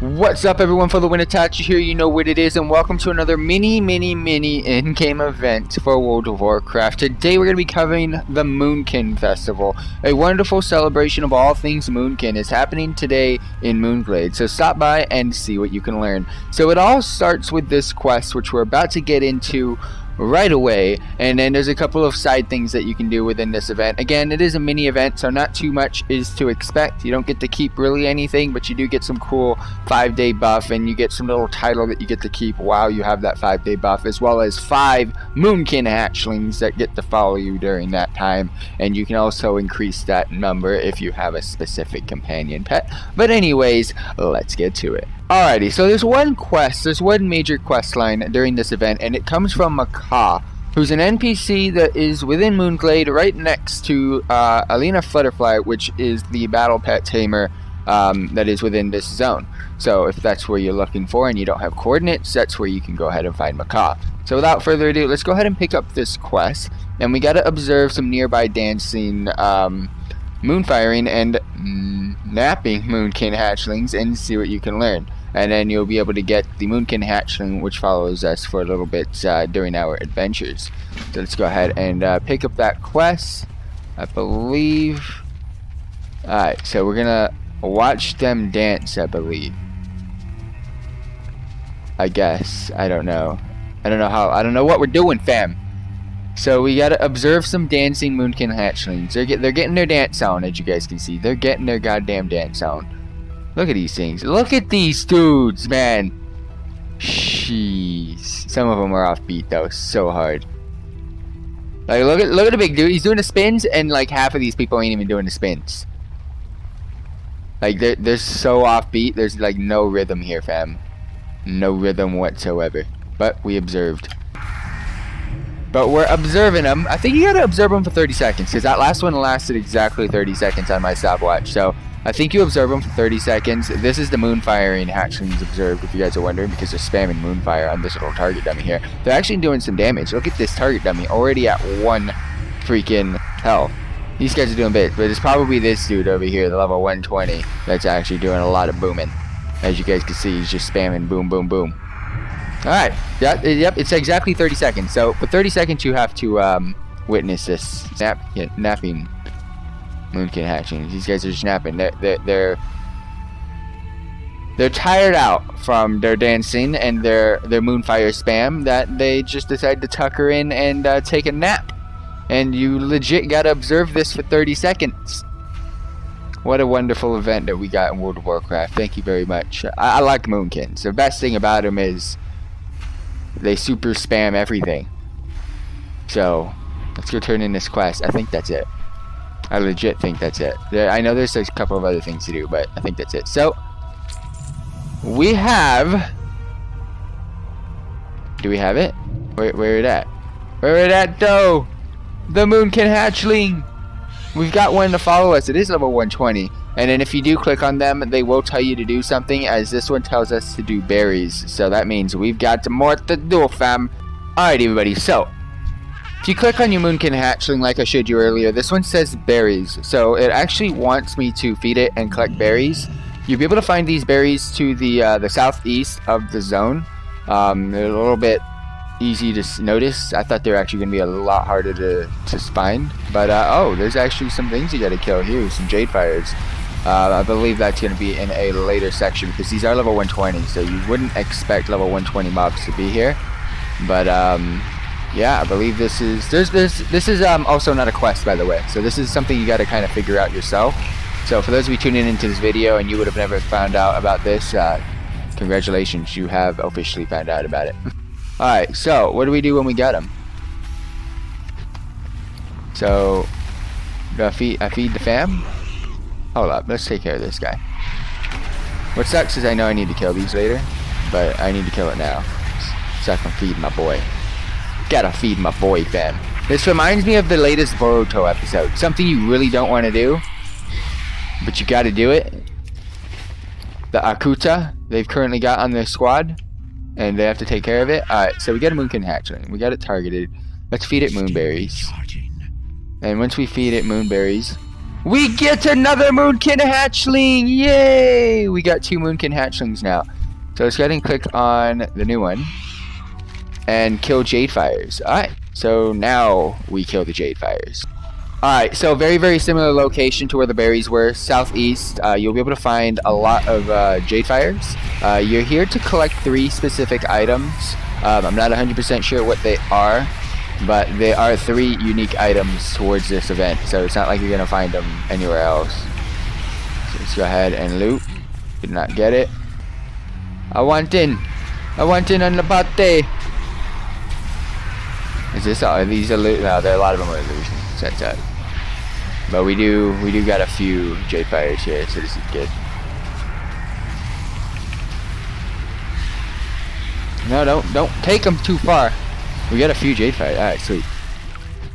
What's up everyone, for the Win Winnatachi here, you know what it is, and welcome to another mini, mini, mini in-game event for World of Warcraft. Today we're going to be covering the Moonkin Festival, a wonderful celebration of all things Moonkin. is happening today in Moonglade, so stop by and see what you can learn. So it all starts with this quest, which we're about to get into right away. And then there's a couple of side things that you can do within this event. Again it is a mini event so not too much is to expect. You don't get to keep really anything but you do get some cool five day buff and you get some little title that you get to keep while you have that five day buff as well as five moonkin hatchlings that get to follow you during that time. And you can also increase that number if you have a specific companion pet. But anyways let's get to it Alrighty, so there's one quest, there's one major quest line during this event, and it comes from Macaw, who's an NPC that is within Moonglade, right next to uh, Elena Flutterfly, which is the battle pet tamer um, that is within this zone. So if that's where you're looking for and you don't have coordinates, that's where you can go ahead and find Macaw. So without further ado, let's go ahead and pick up this quest, and we gotta observe some nearby dancing, um, moonfiring, and napping moonkin hatchlings and see what you can learn and then you'll be able to get the Moonkin hatchling, which follows us for a little bit uh, during our adventures. So let's go ahead and uh, pick up that quest. I believe. Alright, so we're gonna watch them dance, I believe. I guess. I don't know. I don't know how. I don't know what we're doing, fam. So we gotta observe some dancing Moonkin hatchlings. They're, get, they're getting their dance on, as you guys can see. They're getting their goddamn dance on. Look at these things. Look at these dudes, man. Jeez. Some of them are offbeat though, so hard. Like look at look at the big dude. He's doing the spins, and like half of these people ain't even doing the spins. Like they're they're so offbeat. There's like no rhythm here, fam. No rhythm whatsoever. But we observed. But we're observing them. I think you gotta observe them for 30 seconds, because that last one lasted exactly 30 seconds on my stopwatch. So I think you observe them for 30 seconds. This is the moonfiring hatchlings observed, if you guys are wondering, because they're spamming moonfire on this little target dummy here. They're actually doing some damage. Look at this target dummy, already at one freaking health. These guys are doing bits, but it's probably this dude over here, the level 120, that's actually doing a lot of booming. As you guys can see, he's just spamming boom, boom, boom. Alright, yep, yep, it's exactly 30 seconds. So for 30 seconds, you have to um, witness this nap, yeah, napping Moonkin hatching. These guys are snapping. They're, they're, they're they're tired out from their dancing and their their moonfire spam that they just decide to tucker in and uh, take a nap. And you legit gotta observe this for 30 seconds. What a wonderful event that we got in World of Warcraft. Thank you very much. I, I like Moonkins. The best thing about them is they super spam everything. So, let's go turn in this quest. I think that's it. I legit think that's it. There, I know there's a couple of other things to do, but I think that's it. So, we have... Do we have it? Where, where it at? Where it at, though? The Moonkin Hatchling! We've got one to follow us. It is level 120. And then if you do click on them, they will tell you to do something, as this one tells us to do berries. So that means we've got more to do, fam. Alright, everybody. So, if you click on your Moonkin hatchling like I showed you earlier, this one says berries. So it actually wants me to feed it and collect berries. You'll be able to find these berries to the uh, the southeast of the zone. Um, they're a little bit easy to notice. I thought they were actually going to be a lot harder to, to find. But, uh, oh, there's actually some things you got to kill here. Some Jade Fires. Uh, I believe that's going to be in a later section because these are level 120. So you wouldn't expect level 120 mobs to be here. But, um, yeah, I believe this is there's this this is um also not a quest by the way. So this is something you got to kind of figure out yourself. So for those of you tuning into this video and you would have never found out about this, uh, congratulations, you have officially found out about it. All right, so what do we do when we get them? So, do I feed I feed the fam? Hold up, let's take care of this guy. What sucks is I know I need to kill these later, but I need to kill it now, so I can feed my boy. Gotta feed my boy, fam. This reminds me of the latest Boruto episode. Something you really don't want to do, but you gotta do it. The Akuta they've currently got on their squad, and they have to take care of it. Alright, so we got a Moonkin hatchling. We got it targeted. Let's feed it moonberries. And once we feed it moonberries, We get another Moonkin hatchling! Yay! We got two Moonkin hatchlings now. So let's go ahead and click on the new one. And kill Jade Fires. Alright, so now we kill the Jade Fires. Alright, so very, very similar location to where the berries were. Southeast, uh, you'll be able to find a lot of uh, Jade Fires. Uh, you're here to collect three specific items. Um, I'm not 100% sure what they are, but they are three unique items towards this event, so it's not like you're going to find them anywhere else. So let's go ahead and loot. Did not get it. I want in. I want in on the party. Is this all? Are these illusions? No, there are a lot of them are illusions. That's it. But we do, we do got a few Jade Fires here, so this is good. No, don't, don't take them too far. We got a few Jade Fires. Alright, sweet.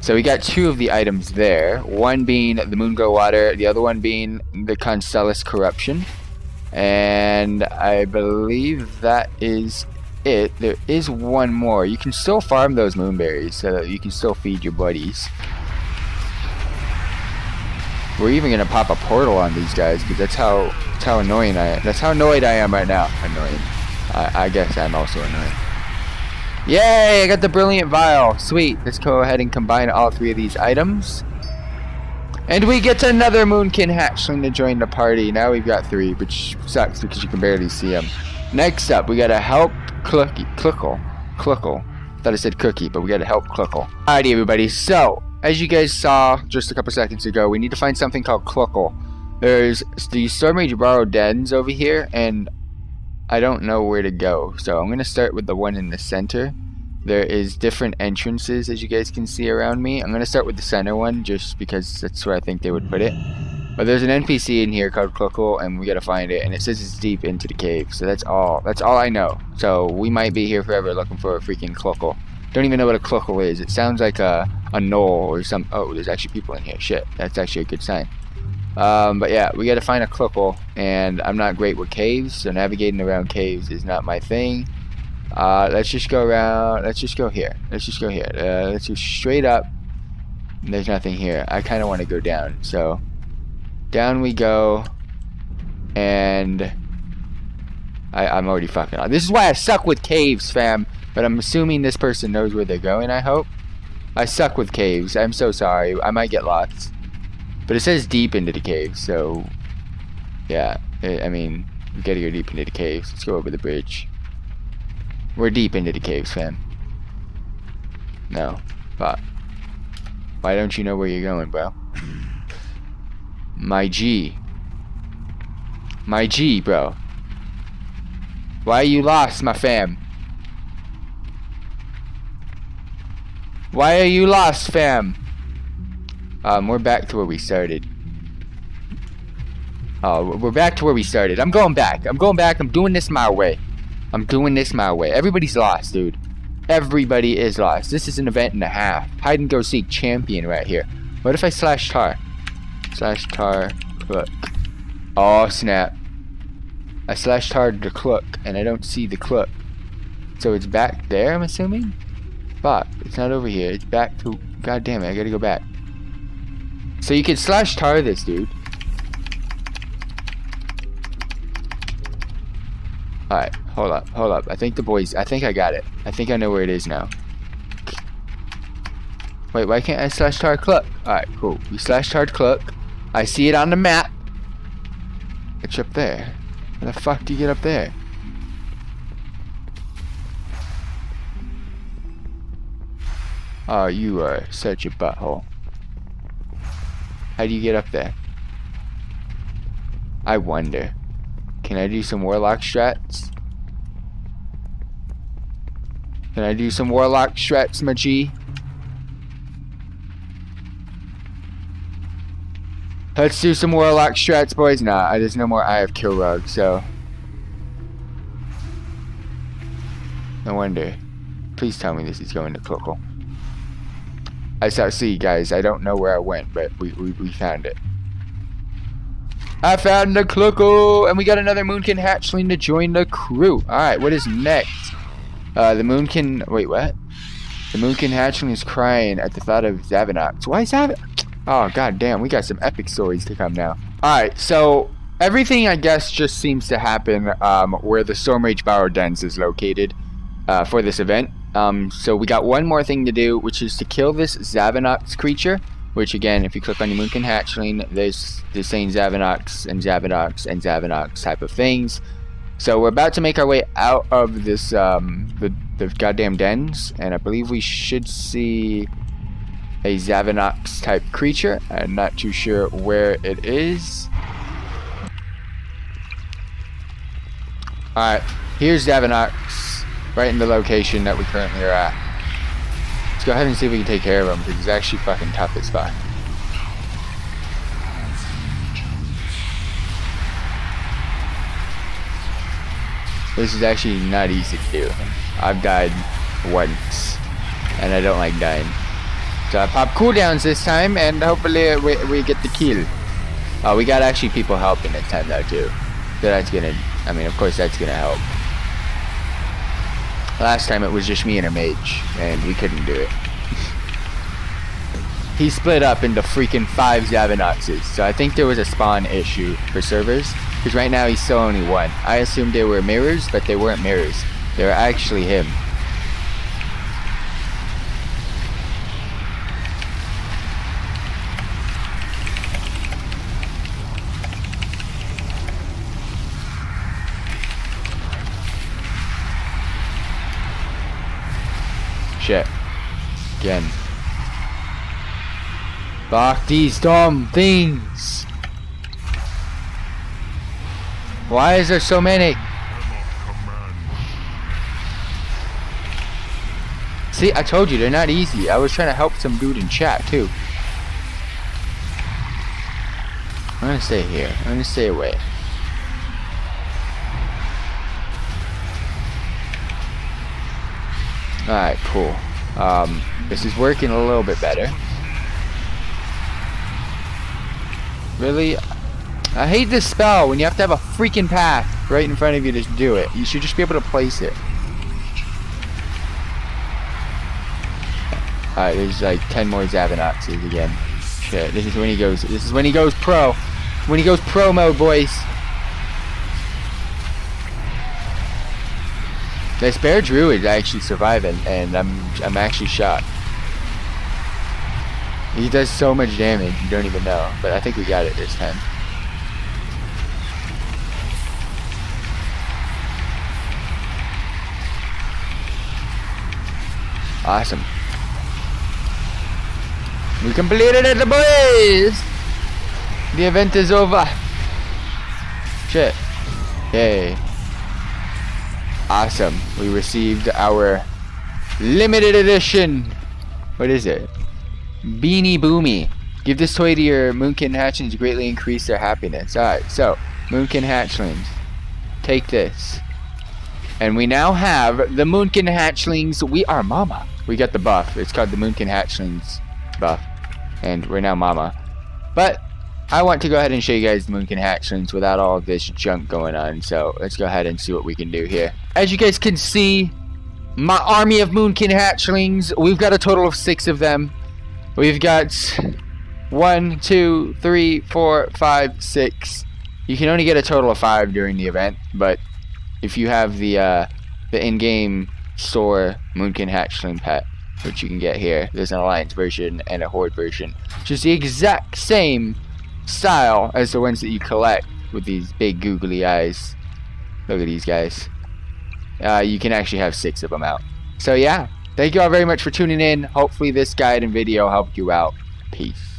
So we got two of the items there. One being the Moonglow Water, the other one being the Constellus Corruption. And I believe that is it. There is one more. You can still farm those moonberries, so you can still feed your buddies. We're even gonna pop a portal on these guys because that's how that's how annoying I am. That's how annoyed I am right now. Annoying. I, I guess I'm also annoying. Yay! I got the brilliant vial. Sweet. Let's go ahead and combine all three of these items. And we get another Moonkin hatchling to join the party. Now we've got three, which sucks because you can barely see them. Next up, we gotta help Clucky, Cluckle. Cluckle. Thought I said cookie, but we gotta help Cluckle. Alrighty, everybody. So, as you guys saw just a couple seconds ago, we need to find something called Cluckle. There's the Stormrage Barrow Dens over here, and I don't know where to go. So I'm gonna start with the one in the center. There is different entrances as you guys can see around me. I'm to start with the center one just because that's where I think they would put it. But there's an NPC in here called Cluckle and we got to find it and it says it's deep into the cave. So that's all. That's all I know. So we might be here forever looking for a freaking Cluckle. Don't even know what a Cluckle is. It sounds like a, a gnoll or some... Oh, there's actually people in here. Shit. That's actually a good sign. Um, but yeah, we got to find a Cluckle and I'm not great with caves. So navigating around caves is not my thing. Uh, let's just go around. Let's just go here. Let's just go here. Uh, let's just straight up. There's nothing here. I kind of want to go down. So, down we go. And I, I'm already fucking on. This is why I suck with caves, fam. But I'm assuming this person knows where they're going, I hope. I suck with caves. I'm so sorry. I might get lost. But it says deep into the cave, so... Yeah, I mean, we gotta go deep into the caves. Let's go over the bridge. We're deep into the caves, fam. No. But why don't you know where you're going, bro? My G. My G, bro. Why you lost, my fam? Why are you lost, fam? Um, we're back to where we started. Oh, we're back to where we started. I'm going back. I'm going back. I'm doing this my way. I'm doing this my way. Everybody's lost, dude. Everybody is lost. This is an event and a half. Hide and go seek champion right here. What if I slash tar? Slash tar cluck. Oh snap. I slash tar the cluck and I don't see the cluck. So it's back there, I'm assuming? Fuck, it's not over here. It's back to God damn it, I gotta go back. So you can slash tar this dude. Alright, hold up, hold up. I think the boys, I think I got it. I think I know where it is now. Wait, why can't I slash tar cluck? Alright, cool. We slash tar cluck. I see it on the map. It's up there. How the fuck do you get up there? Oh, you are such a butthole. How do you get up there? I wonder. Can I do some warlock strats? Can I do some warlock strats, my G? Let's do some warlock strats, boys. Nah, there's no more Eye of Kilrogg, so... No wonder. Please tell me this is going to Cluckle. I saw, see, guys, I don't know where I went, but we, we, we found it. I found the Cluckle, and we got another Moonkin hatchling to join the crew. Alright, what is next? Uh, the Moonkin, wait, what? The Moonkin hatchling is crying at the thought of Zavanox. Why Zav Oh, god damn, we got some epic stories to come now. Alright, so everything, I guess, just seems to happen um, where the Stormrage Barrow Dens is located uh, for this event. Um, so we got one more thing to do, which is to kill this Zavanox creature. Which again, if you click on your Moonkin hatchling, there's the same Zavanox and Zavanox and Zavanox type of things. So we're about to make our way out of this, um, the, the goddamn dens, and I believe we should see a Zavanox type creature. I'm not too sure where it is. Alright, here's Zavanox, right in the location that we currently are at. Let's go ahead and see if we can take care of him, because he's actually fucking tough as fuck. This is actually not easy to do. I've died once, and I don't like dying. So I pop cooldowns this time, and hopefully we, we get the kill. Oh, we got actually people helping this time though too. So that's gonna, I mean, of course that's gonna help. Last time it was just me and a mage, and we couldn't do it. he split up into freaking five Zavanoxes, so I think there was a spawn issue for servers. Because right now he's still only one. I assumed they were mirrors, but they weren't mirrors. They were actually him. Shit. Again. Fuck these dumb things! Why is there so many? See, I told you, they're not easy. I was trying to help some dude in chat, too. I'm gonna stay here. I'm gonna stay away. Alright, cool. Um, this is working a little bit better. Really? I hate this spell when you have to have a freaking path right in front of you to do it. You should just be able to place it. Alright, there's like 10 more Zavanoxes again. Shit, this is when he goes, this is when he goes pro. When he goes pro mode, boys. This bear druid actually surviving, and I'm I'm actually shocked. He does so much damage, you don't even know. But I think we got it this time. Awesome. We completed it, the boys! The event is over. Shit. Yay. Awesome. We received our limited edition. What is it? Beanie Boomy. Give this toy to your Moonkin hatchlings to greatly increase their happiness. Alright, so, Moonkin hatchlings. Take this. And we now have the Moonkin hatchlings. We are Mama. We got the buff. It's called the Moonkin hatchlings buff. And we're now Mama. But I want to go ahead and show you guys the Moonkin hatchlings without all of this junk going on. So let's go ahead and see what we can do here. As you guys can see, my army of Moonkin hatchlings. We've got a total of six of them. We've got one, two, three, four, five, six. You can only get a total of five during the event, but if you have the uh, the in-game store Moonkin Hatchling pet, which you can get here. There's an Alliance version and a Horde version, which is the exact same style as the ones that you collect with these big googly eyes. Look at these guys. Uh, you can actually have six of them out. So yeah, thank you all very much for tuning in. Hopefully this guide and video helped you out. Peace.